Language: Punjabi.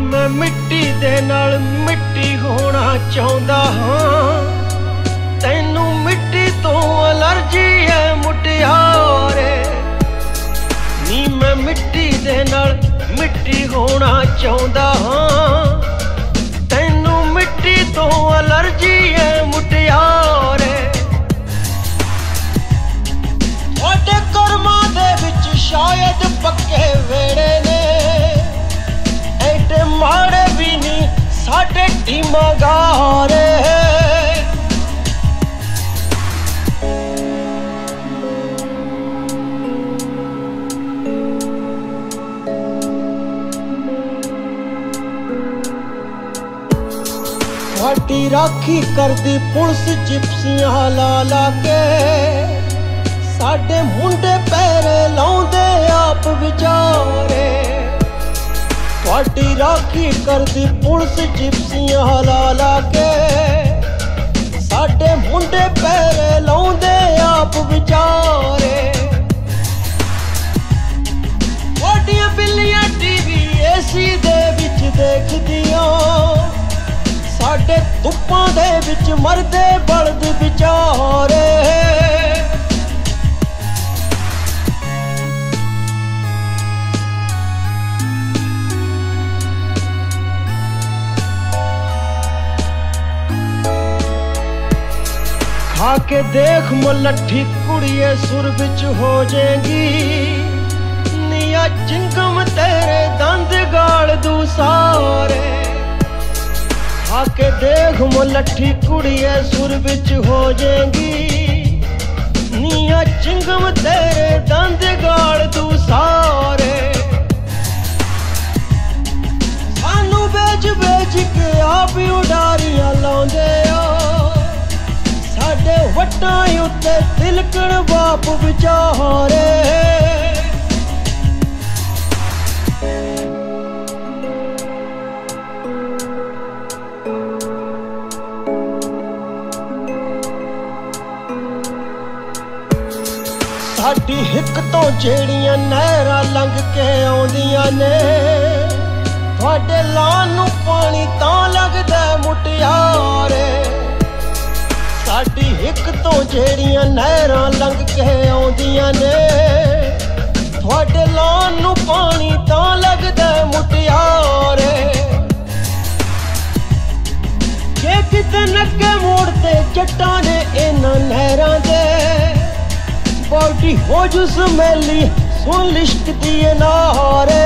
ਮੈਂ ਮਿੱਟੀ ਦੇ ਨਾਲ ਮਿੱਟੀ ਹੋਣਾ ਚਾਹੁੰਦਾ ਹਾਂ। ਨਾਲ ਮਿੱਟੀ ਹੋਣਾ ਚਾਹੁੰਦਾ। ਸਾਡੀ ਰਾਖੀ ਕਰਦੀ ਪੁਲਿਸ ਜਿਪਸੀਆਂ ਲਾ ਲਾ ਕੇ। ਸਾਡੇ ਮੁੰਡੇ ਪੈਰੇ ਲਾਉਂਦੇ ਆਪ ਵਿਚਾਰੇ। ਤੁਹਾਡੀ ਰਾਖੀ ਕਰਦੀ ਪੁਲਿਸ ਜਿਪਸੀਆਂ ਲਾ ਲਾ ਕੇ। ਸਾਡੇ ਮੁੰਡੇ ਪੈਰੇ ਲਾਉਂਦੇ ਧੁੱਪਾਂ ਦੇ ਵਿੱਚ ਮਰਦੇ ਬਲਦ ਵਿਚਾਰੇ। ਖਾ ਕੇ ਦੇਖ ਮੁਲੱਠੀ ਕੁੜੀਏ, ਸੁਰ ਵਿੱਚ ਹੋ ਜਾਏਗੀ। ਨੀਆ, ਚਿੰਗਮ ਤੇਰੇ ਦੰਦ ਗਾਲ ਦੂ ਸਾਰੇ। ਆ ਕੇ ਦੇਖ ਮੁਲੱਠੀ ਕੁੜੀਏ, ਸੁਰ ਵਿੱਚ ਹੋ ਜਾਏਗੀ। ਨੀਆ ਚਿੰਗਮ ਤੇਰੇ ਦੰਦ ਗਾਲ ਦੂ ਸਾਰੇ। ਸਾਨੂੰ ਵੇਚ ਵੇਚ ਕੇ ਆਪ ਉਡਾਰੀਆਂ ਲਾਉਂਦੇ ਓ ਸਾਡੇ ਵਟਾਂ ਉੱਤੇ ਤਿਲਕਣ ਬਾਪ ਵਿਚਾਰੇ। ਸਾਡੀ ਹਿੱਕ ਤੋਂ ਜਿਹੜੀਆਂ ਨਹਿਰਾਂ ਲੰਘ ਕੇ ਆਉਂਦੀਆਂ ਨੇ। ਤੁਹਾਡੇ ਲਾਨ ਨੂੰ ਪਾਣੀ ਤਾਂ ਲੱਗਦਾ ਮੁਟਿਆਰੇ। ਸਾਡੀ ਹਿੱਕ ਤੋਂ ਜਿਹੜੀਆਂ ਨਹਿਰਾਂ ਲੰਘ ਕੇ ਆਉਂਦੀਆਂ ਨੇ। ਤੁਹਾਡੇ ਲਾਨ ਨੂੰ ਪਾਣੀ ਤਾਂ ਲੱਗਦਾ ਮੁਟਿਆਰੇ। ਜੇ ਕਿਤੇ ਨੱਕੇ ਮੋੜ ਤੇ ਜੱਟਾਂ ਨੇ ਇਹਨਾਂ ਨਹਿਰਾਂ ਦੇ ਹੋ ਜੁਸ ਮੈਲੀ ਸੁਣ ਲਿਸ਼ਕਦੀ ਏ ਨਾਰੇ